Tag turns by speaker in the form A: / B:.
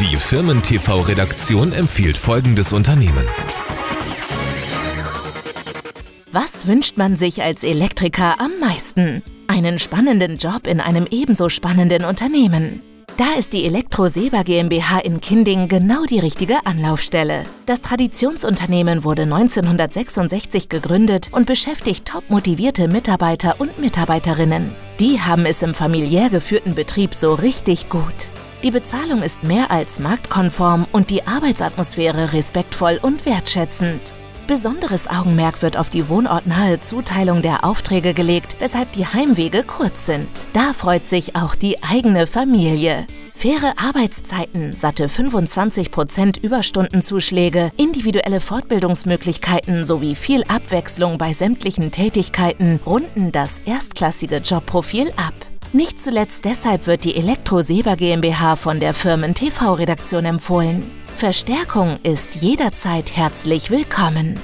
A: Die Firmen-TV-Redaktion empfiehlt folgendes Unternehmen.
B: Was wünscht man sich als Elektriker am meisten? Einen spannenden Job in einem ebenso spannenden Unternehmen. Da ist die Elektro Seba GmbH in Kinding genau die richtige Anlaufstelle. Das Traditionsunternehmen wurde 1966 gegründet und beschäftigt top motivierte Mitarbeiter und Mitarbeiterinnen. Die haben es im familiär geführten Betrieb so richtig gut. Die Bezahlung ist mehr als marktkonform und die Arbeitsatmosphäre respektvoll und wertschätzend. Besonderes Augenmerk wird auf die wohnortnahe Zuteilung der Aufträge gelegt, weshalb die Heimwege kurz sind. Da freut sich auch die eigene Familie. Faire Arbeitszeiten, satte 25% Überstundenzuschläge, individuelle Fortbildungsmöglichkeiten sowie viel Abwechslung bei sämtlichen Tätigkeiten runden das erstklassige Jobprofil ab. Nicht zuletzt deshalb wird die Elektro Seba GmbH von der Firmen-TV-Redaktion empfohlen. Verstärkung ist jederzeit herzlich willkommen.